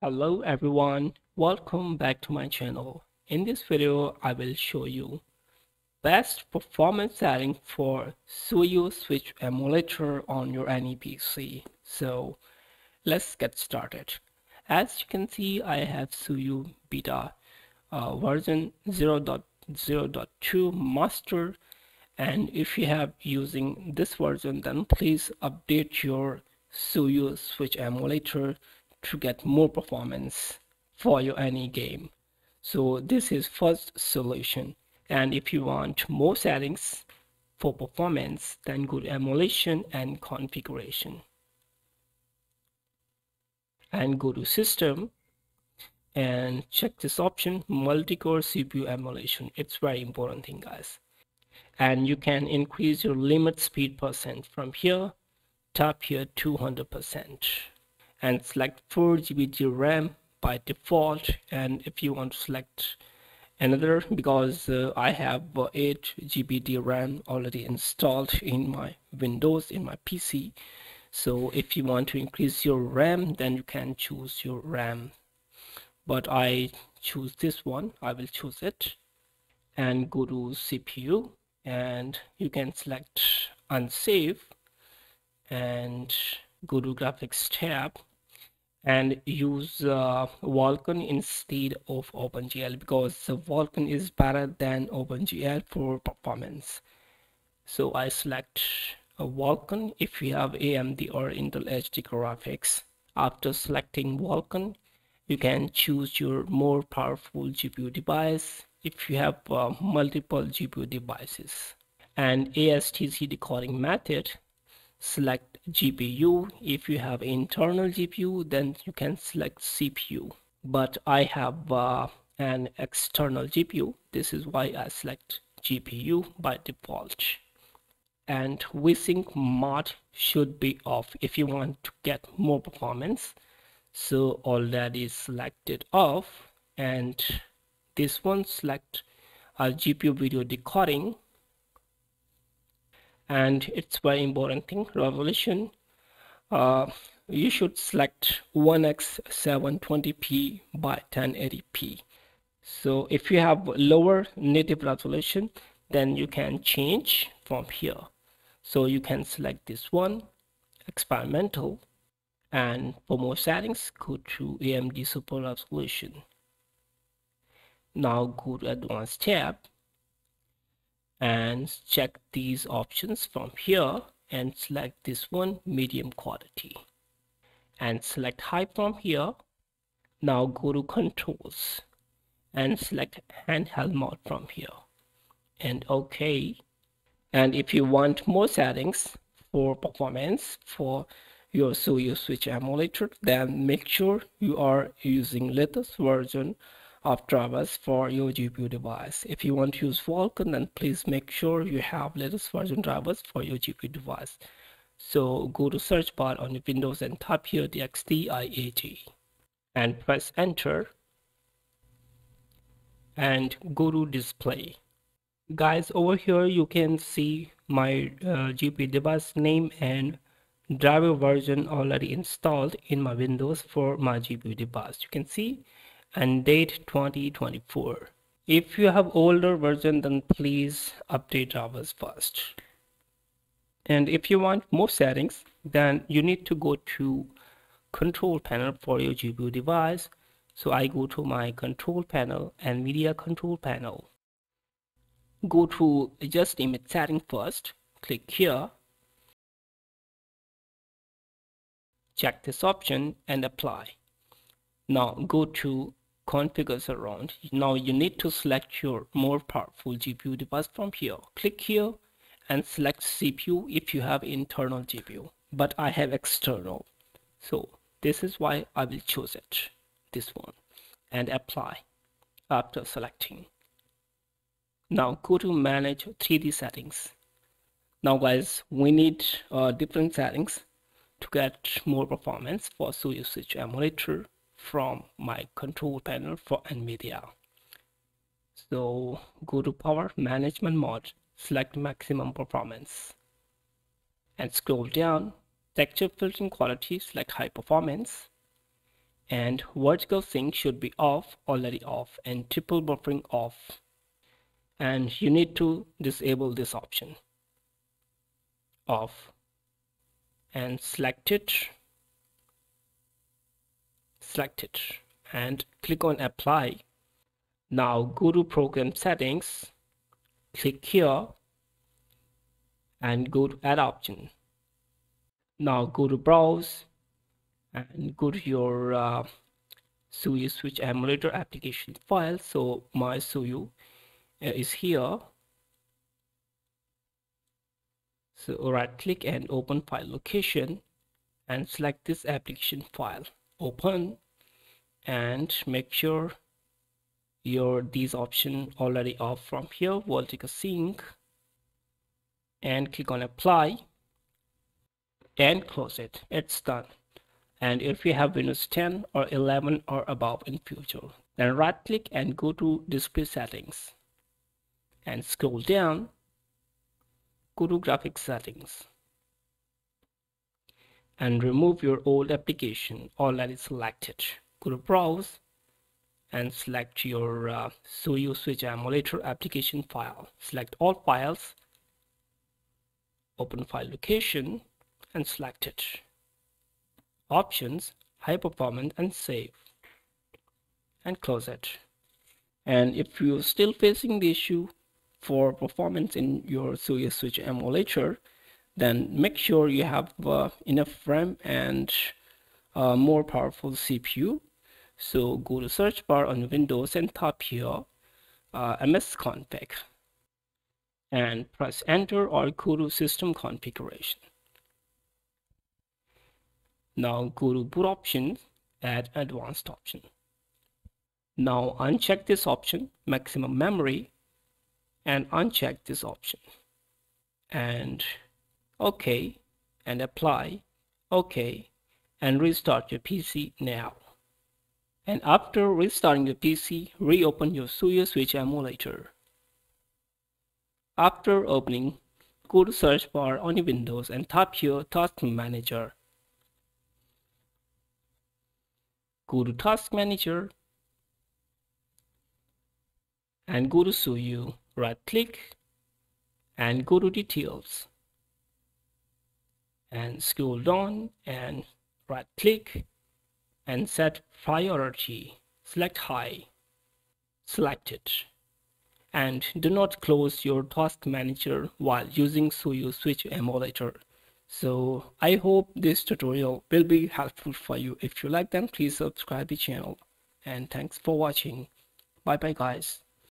Hello everyone, welcome back to my channel. In this video, I will show you best performance setting for Suyu Switch emulator on your any PC. So let's get started. As you can see, I have Suyu beta uh, version 0.0.2 master and if you have using this version then please update your Suyu Switch emulator to get more performance for your any game. So this is first solution. And if you want more settings for performance then go to emulation and configuration. And go to system and check this option multi-core CPU emulation. It's very important thing guys. And you can increase your limit speed percent from here tap here 200 percent and select 4 GB RAM by default. And if you want to select another because uh, I have uh, 8 GB RAM already installed in my Windows in my PC so if you want to increase your RAM then you can choose your RAM. But I choose this one. I will choose it and go to CPU and you can select unsafe and go to graphics tab and use uh, Vulkan instead of OpenGL because Vulkan is better than OpenGL for performance. So I select a Vulkan if you have AMD or Intel HD graphics. After selecting Vulkan, you can choose your more powerful GPU device if you have uh, multiple GPU devices. And ASTC decoding method select GPU if you have internal GPU then you can select CPU but I have uh, an external GPU this is why I select GPU by default. And VSync mod should be off if you want to get more performance. So all that is selected off. And this one select a GPU video decoding and it's very important thing resolution uh, you should select 1x 720p by 1080p so if you have lower native resolution then you can change from here. So you can select this one experimental and for more settings go to AMD super resolution. Now go to advanced tab and check these options from here and select this one medium quality. And select high from here. Now go to controls and select handheld mode from here. And okay. And if you want more settings for performance for your Suyu switch emulator then make sure you are using latest version of drivers for your GPU device. If you want to use Vulkan, then please make sure you have latest version drivers for your GPU device. So go to search bar on your Windows and type here DXDIAG and press enter and go to display. Guys, over here you can see my uh, GPU device name and driver version already installed in my Windows for my GPU device. You can see and date 2024 if you have older version then please update drivers first. And if you want more settings then you need to go to control panel for your GPU device. So I go to my control panel NVIDIA control panel. Go to adjust image setting first. Click here. Check this option and apply. Now go to Configure Surround. Now you need to select your more powerful GPU device from here. Click here and select CPU if you have internal GPU. But I have external. So this is why I will choose it. This one. And apply after selecting. Now go to manage 3D settings. Now guys, we need uh, different settings to get more performance for Switch emulator from my control panel for NVIDIA. So go to power management mode, select maximum performance and scroll down. Texture filtering quality, select high performance and vertical sync should be off already off and triple buffering off. And you need to disable this option off and select it select it and click on apply. Now go to program settings click here and go to add option. Now go to browse and go to your uh, SUYU switch emulator application file. So my SUYU uh, is here. So right click and open file location and select this application file open and make sure your these option already off from here. Vertical sync and click on apply and close it. It's done. And if you have Windows 10 or 11 or above in future then right click and go to display settings and scroll down. Go to graphics settings and remove your old application already selected. Go to browse and select your uh, switch emulator application file. Select all files open file location and select it. Options high performance and save and close it. And if you're still facing the issue for performance in your SUYU switch emulator then make sure you have uh, enough RAM and uh, more powerful CPU so go to search bar on Windows and type here uh, msconfig and press enter or go to system configuration now go to boot options, add advanced option. Now uncheck this option, maximum memory, and uncheck this option. And OK, and apply, OK, and restart your PC now. And after restarting your PC, reopen your SUYU Switch emulator. After opening, go to search bar on your Windows and type your Task Manager go to task manager and go to SUYU right click and go to details and scroll down and right click and set priority. Select high. Select it and do not close your task manager while using SUYU switch emulator. So i hope this tutorial will be helpful for you. If you like them please subscribe the channel. And thanks for watching. Bye bye guys